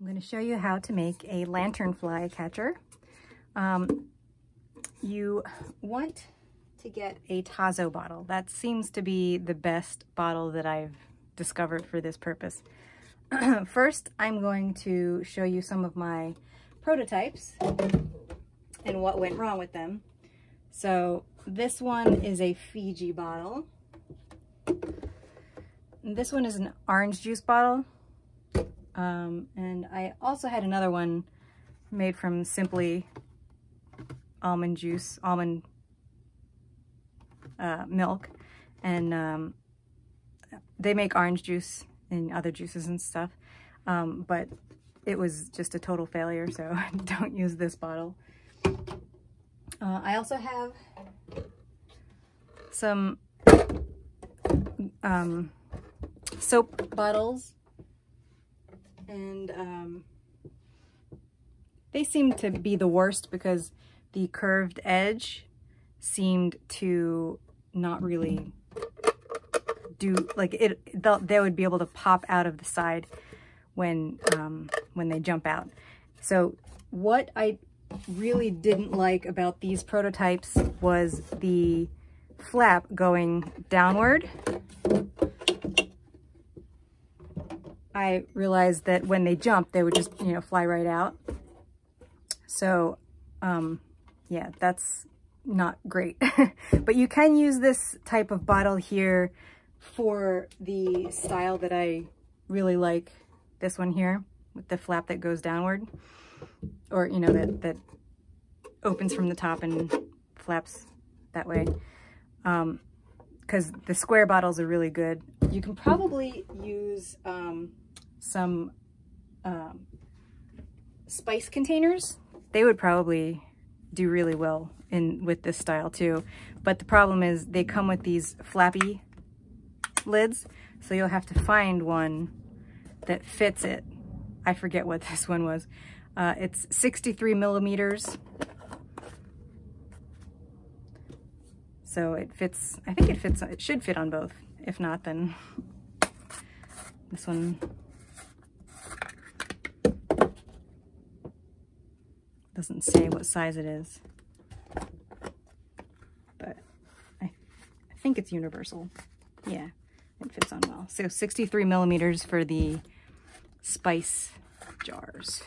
I'm going to show you how to make a lanternfly catcher. Um, you want to get a Tazo bottle. That seems to be the best bottle that I've discovered for this purpose. First, I'm going to show you some of my prototypes and what went wrong with them. So this one is a Fiji bottle. This one is an orange juice bottle. Um, and I also had another one made from Simply almond juice, almond uh, milk. And um, they make orange juice and other juices and stuff. Um, but it was just a total failure, so don't use this bottle. Uh, I also have some um, soap bottles and um, they seem to be the worst because the curved edge seemed to not really do like it they would be able to pop out of the side when um, when they jump out. So what I really didn't like about these prototypes was the flap going downward I realized that when they jump, they would just, you know, fly right out. So, um, yeah, that's not great. but you can use this type of bottle here for the style that I really like. This one here with the flap that goes downward or, you know, that, that opens from the top and flaps that way. Um, because the square bottles are really good. You can probably use um, some um, spice containers. They would probably do really well in with this style too. But the problem is they come with these flappy lids. So you'll have to find one that fits it. I forget what this one was. Uh, it's 63 millimeters. So it fits, I think it fits, it should fit on both. If not, then this one doesn't say what size it is. But I, I think it's universal. Yeah, it fits on well. So 63 millimeters for the spice jars.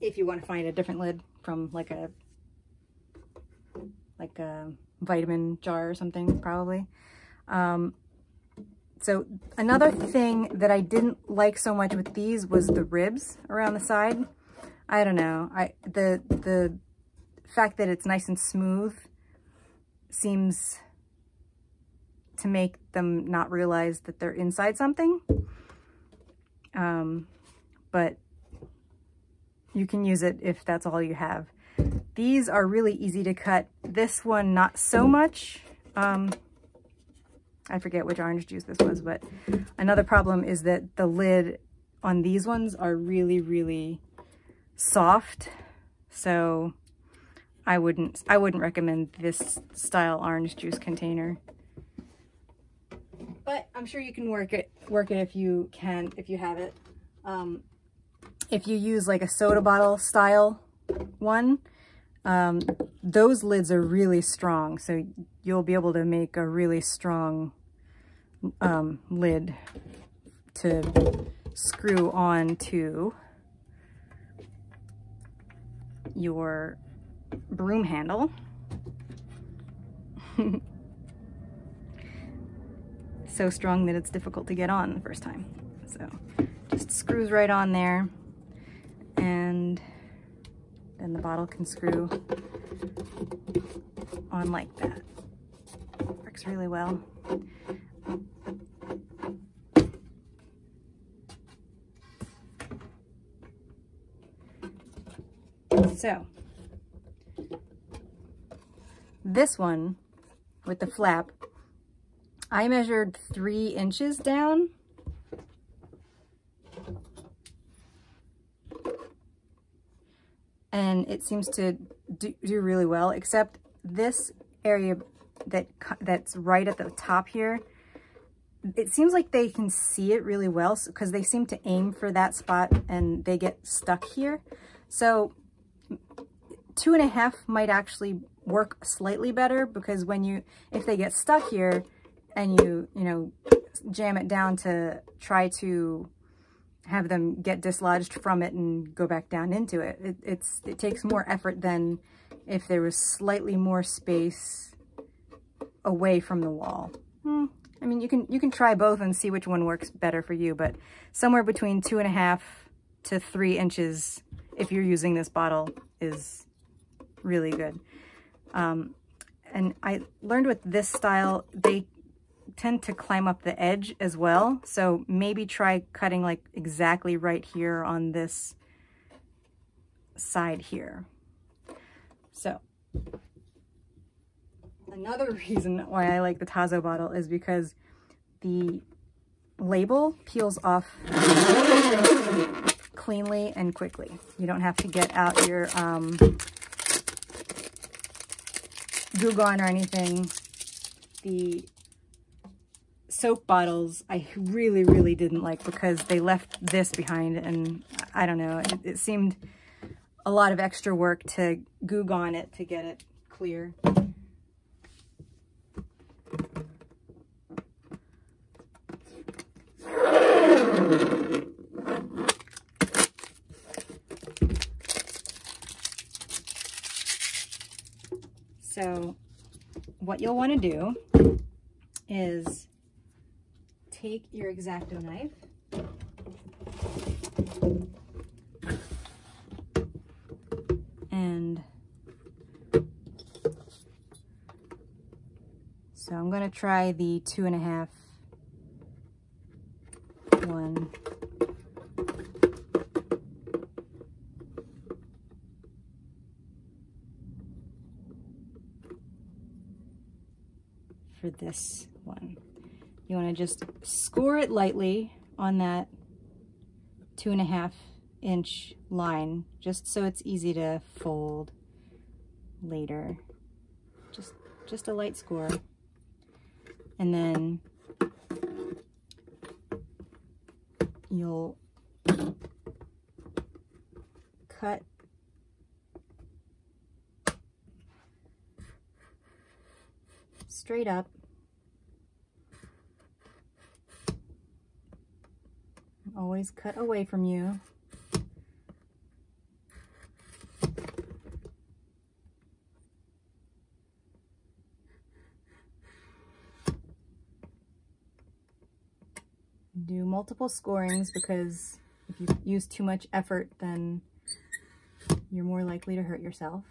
If you want to find a different lid from like a like a vitamin jar or something, probably. Um, so another thing that I didn't like so much with these was the ribs around the side. I don't know. I the the fact that it's nice and smooth seems to make them not realize that they're inside something. Um, but you can use it if that's all you have. These are really easy to cut. This one, not so much. Um, I forget which orange juice this was, but another problem is that the lid on these ones are really, really soft. So I wouldn't, I wouldn't recommend this style orange juice container. But I'm sure you can work it, work it if you can, if you have it. Um, if you use like a soda bottle style one, um, those lids are really strong. So you'll be able to make a really strong um, lid to screw on to your broom handle. so strong that it's difficult to get on the first time. So just screws right on there and then the bottle can screw on like that. Works really well. So, this one with the flap, I measured three inches down. And it seems to do, do really well, except this area that that's right at the top here it seems like they can see it really well because they seem to aim for that spot and they get stuck here. So two and a half might actually work slightly better because when you, if they get stuck here and you, you know, jam it down to try to have them get dislodged from it and go back down into it, it it's, it takes more effort than if there was slightly more space away from the wall. Hmm. I mean, you can you can try both and see which one works better for you, but somewhere between two and a half to three inches, if you're using this bottle, is really good. Um, and I learned with this style, they tend to climb up the edge as well. So maybe try cutting like exactly right here on this side here. So another reason why I like the Tazo bottle is because the label peels off cleanly and quickly. You don't have to get out your um, Goo Gone or anything. The soap bottles I really, really didn't like because they left this behind and I don't know, it, it seemed a lot of extra work to Goo on it to get it clear. So what you'll want to do is take your X-Acto knife and so I'm going to try the two and a half one for this one. You want to just score it lightly on that two and a half inch line, just so it's easy to fold later. Just, just a light score. And then you'll cut straight up. Always cut away from you. Do multiple scorings because if you use too much effort, then you're more likely to hurt yourself.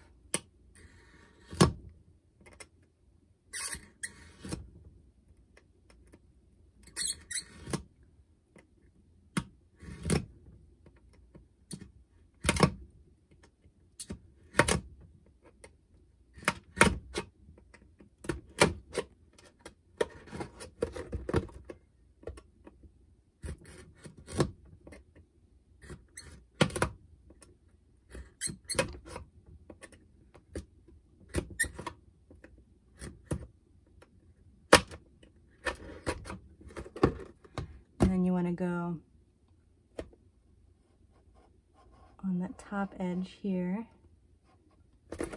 Then you want to go on that top edge here. You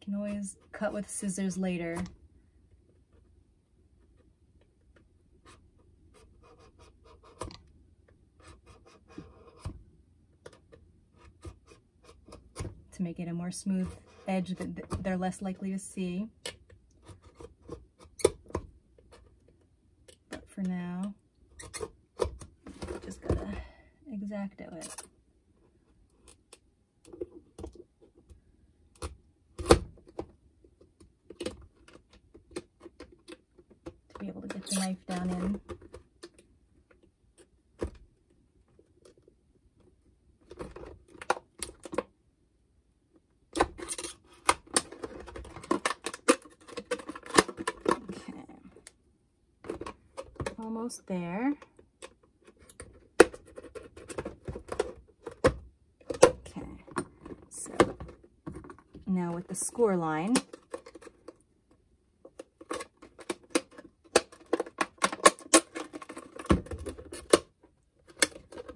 can always cut with scissors later. to make it a more smooth edge that they're less likely to see. But for now, just gotta X-Acto it. To be able to get the knife down in. almost there. Okay, so now with the score line,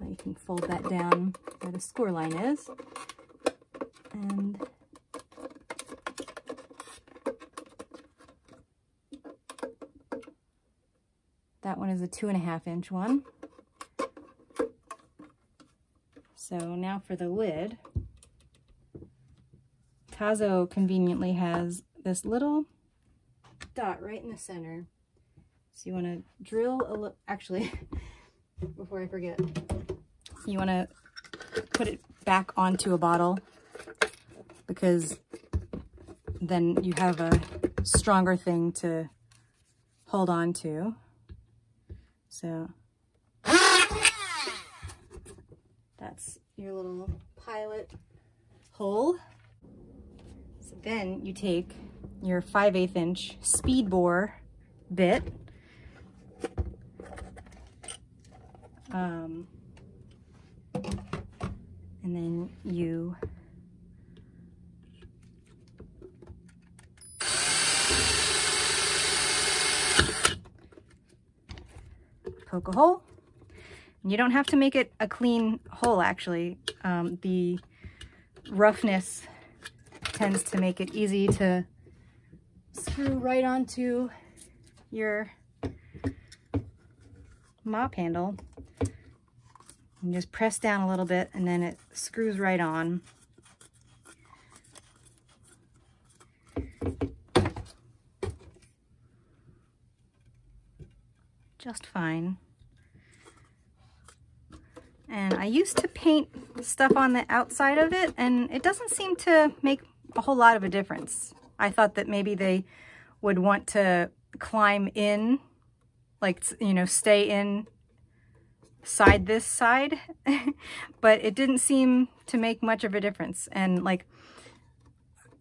you can fold that down where the score line is and that one is a two and a half inch one. So now for the lid. Tazo conveniently has this little dot right in the center. So you want to drill a little, actually, before I forget, you want to put it back onto a bottle because then you have a stronger thing to hold on to. So that's your little pilot hole. So then you take your 5 8 inch speedbor bit. Um, and then you poke a hole. You don't have to make it a clean hole, actually. Um, the roughness tends to make it easy to screw right onto your mop handle. And just press down a little bit and then it screws right on. Just fine. And I used to paint stuff on the outside of it and it doesn't seem to make a whole lot of a difference. I thought that maybe they would want to climb in, like, you know, stay in side this side, but it didn't seem to make much of a difference. And like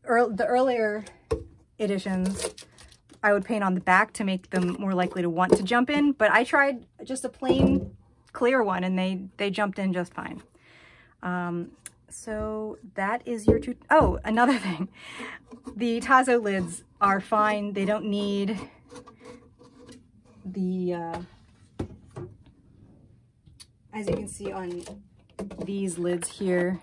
the earlier editions, I would paint on the back to make them more likely to want to jump in, but I tried just a plain clear one and they, they jumped in just fine. Um, so that is your two. Oh, another thing. The Tazo lids are fine. They don't need the, uh, as you can see on these lids here,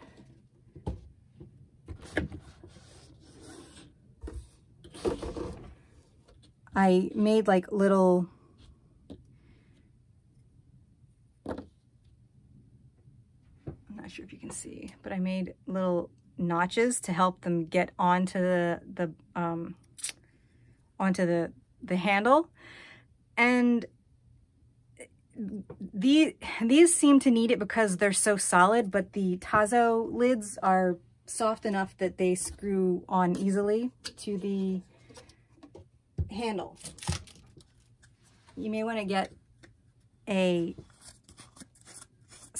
I made like little not sure if you can see, but I made little notches to help them get onto the the um onto the the handle. And the, these seem to need it because they're so solid, but the Tazo lids are soft enough that they screw on easily to the handle. You may want to get a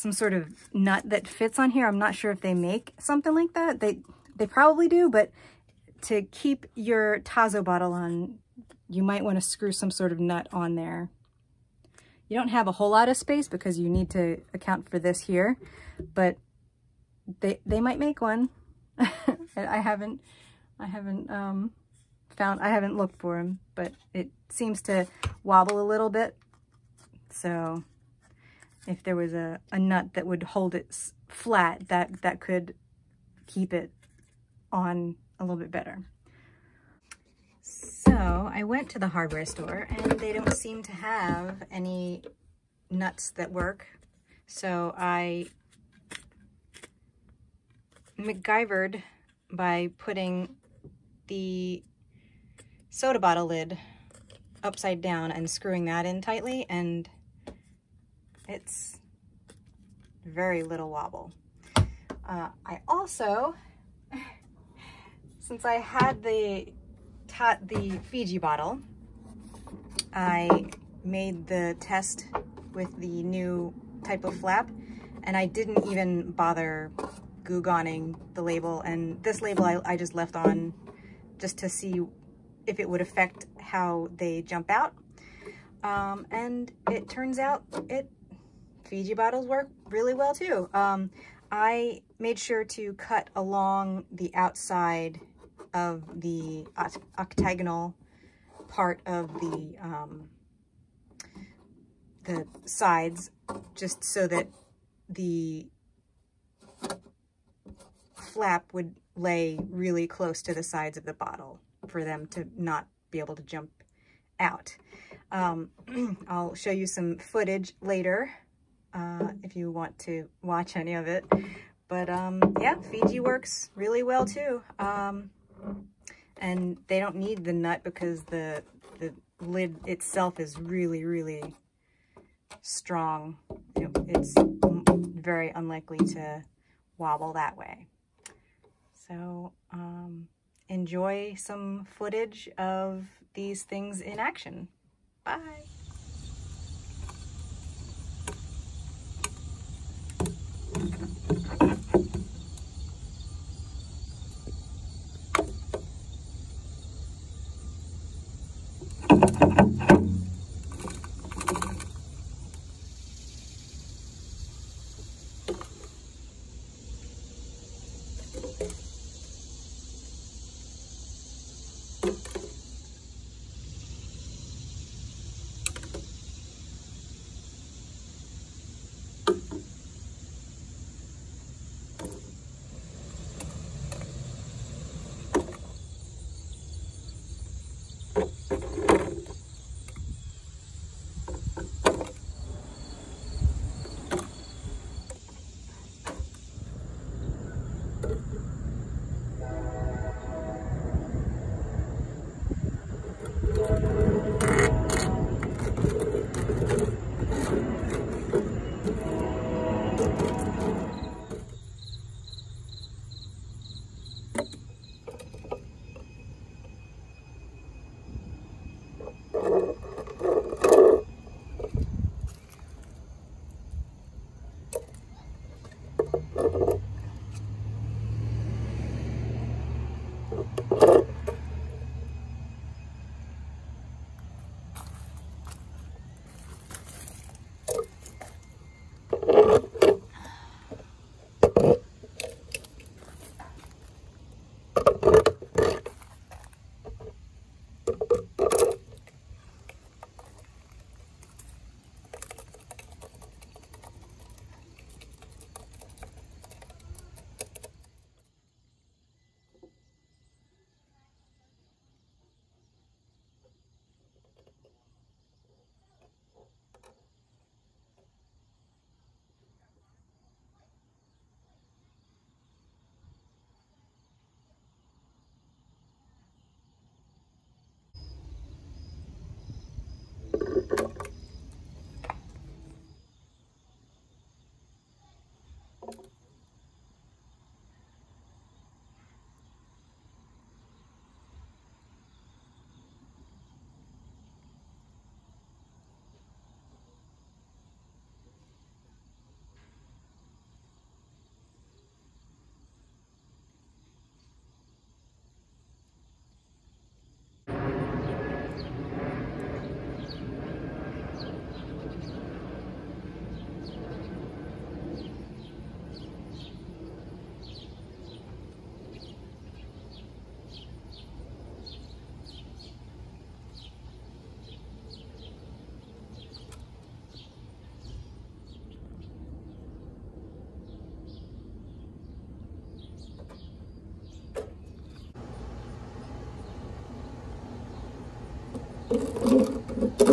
some sort of nut that fits on here. I'm not sure if they make something like that. They they probably do, but to keep your Tazo bottle on, you might want to screw some sort of nut on there. You don't have a whole lot of space because you need to account for this here, but they, they might make one. I haven't, I haven't, um, found, I haven't looked for them, but it seems to wobble a little bit. So if there was a, a nut that would hold it flat, that, that could keep it on a little bit better. So I went to the hardware store and they don't seem to have any nuts that work. So I MacGyvered by putting the soda bottle lid upside down and screwing that in tightly and it's very little wobble. Uh, I also, since I had the taught the Fiji bottle. I made the test with the new type of flap and I didn't even bother goo-goning the label and this label I, I just left on just to see if it would affect how they jump out. Um, and it turns out it Fiji bottles work really well too. Um, I made sure to cut along the outside of the octagonal part of the um, the sides just so that the flap would lay really close to the sides of the bottle for them to not be able to jump out. Um, I'll show you some footage later uh, if you want to watch any of it. But um, yeah, Fiji works really well too. Um, and they don't need the nut because the, the lid itself is really, really strong. It's very unlikely to wobble that way. So um, enjoy some footage of these things in action. Bye. あっ。